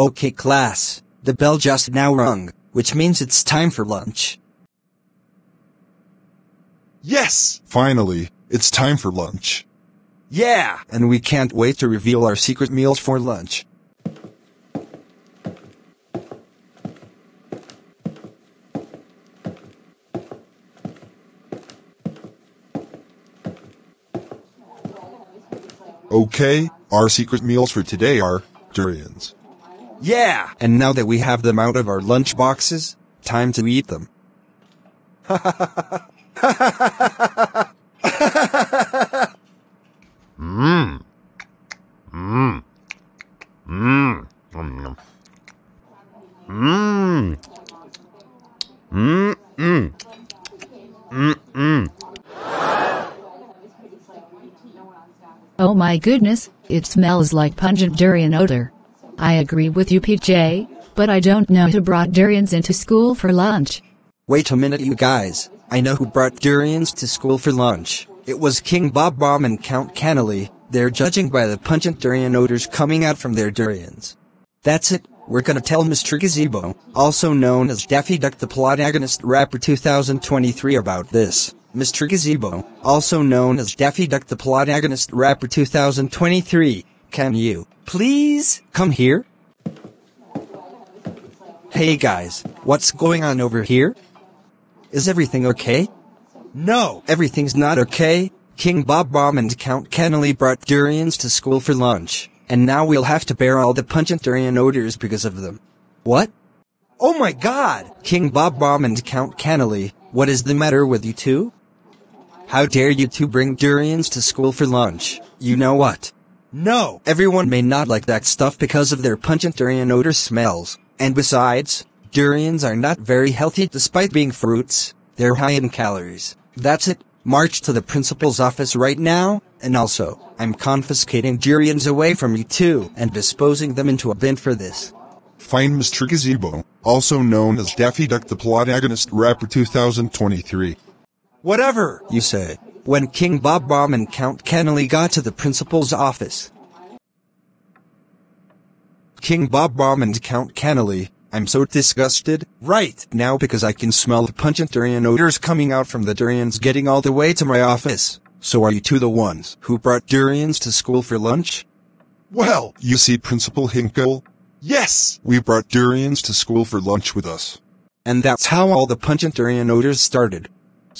Okay class, the bell just now rung, which means it's time for lunch. Yes! Finally, it's time for lunch. Yeah! And we can't wait to reveal our secret meals for lunch. Okay, our secret meals for today are durians. Yeah! And now that we have them out of our lunch boxes, time to eat them. Mmm. Mmm. Mmm. Mmm. Mmm. Mmm. Mmm. Mmm. Mmm. Oh my goodness, it smells like pungent durian odor. I agree with you PJ, but I don't know who brought durians into school for lunch. Wait a minute you guys, I know who brought durians to school for lunch. It was King Bob-omb and Count Cannoli, they're judging by the pungent durian odors coming out from their durians. That's it, we're gonna tell Mr. Gazebo, also known as Daffy Duck the Plotagonist Rapper 2023 about this. Mr. Gazebo, also known as Daffy Duck the Plotagonist Rapper 2023, can you, please, come here? Hey guys, what's going on over here? Is everything okay? No, everything's not okay. King Bob-omb and Count Cannoli brought durians to school for lunch, and now we'll have to bear all the pungent durian odors because of them. What? Oh my god! King Bob-omb and Count Cannoli, what is the matter with you two? How dare you two bring durians to school for lunch? You know what? No, everyone may not like that stuff because of their pungent durian odor smells. And besides, durians are not very healthy despite being fruits. They're high in calories. That's it. March to the principal's office right now, and also, I'm confiscating durians away from you too and disposing them into a bin for this. Find Mr. Gazebo, also known as Daffy Duck the Plotagonist Rapper 2023. Whatever, you say. When King Bob-omb and Count Cannoli got to the principal's office. King Bob-omb and Count Cannoli, I'm so disgusted right now because I can smell the pungent durian odors coming out from the durians getting all the way to my office. So are you two the ones who brought durians to school for lunch? Well, you see Principal Hinkle? Yes! We brought durians to school for lunch with us. And that's how all the pungent durian odors started.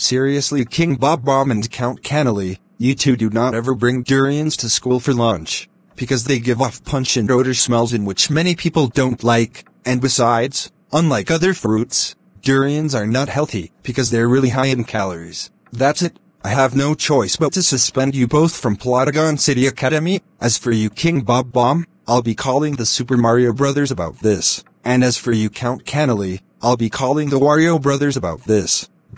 Seriously, King Bob-omb and Count Cannoli, you two do not ever bring durians to school for lunch, because they give off pungent odor smells in which many people don't like, and besides, unlike other fruits, durians are not healthy, because they're really high in calories. That's it. I have no choice but to suspend you both from Plotagon City Academy. As for you King Bob-omb, I'll be calling the Super Mario Brothers about this. And as for you Count Cannoli, I'll be calling the Wario Brothers about this.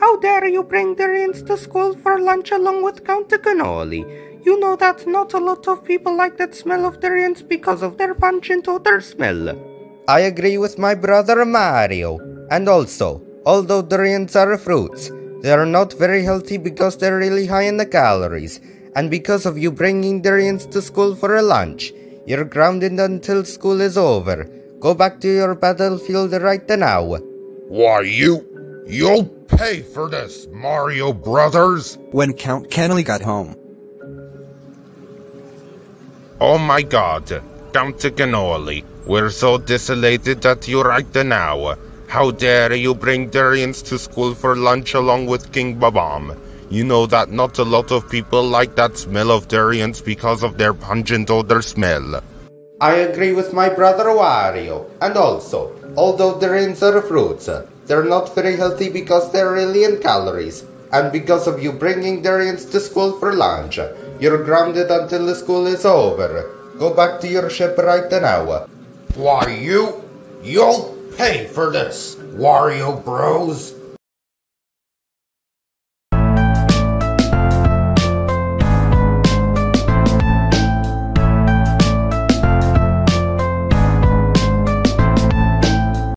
How dare you bring durians to school for lunch along with Count Cannoli? You know that not a lot of people like that smell of durians because of their pungent odor smell. I agree with my brother Mario. And also, although durians are fruits, they are not very healthy because they're really high in the calories. And because of you bringing durians to school for a lunch, you're grounded until school is over. Go back to your battlefield right now. Why, you. You'll pay for this, Mario Brothers! When Count Cannoli got home. Oh my god, Count Cannoli, we're so desolated at you right now. How dare you bring durians to school for lunch along with King Bob-omb? You know that not a lot of people like that smell of durians because of their pungent odor smell. I agree with my brother Wario. And also, although durians are fruits, they're not very healthy because they're really in calories. And because of you bringing durians to school for lunch, you're grounded until the school is over. Go back to your ship right now. Why, you. You'll pay for this, Wario Bros.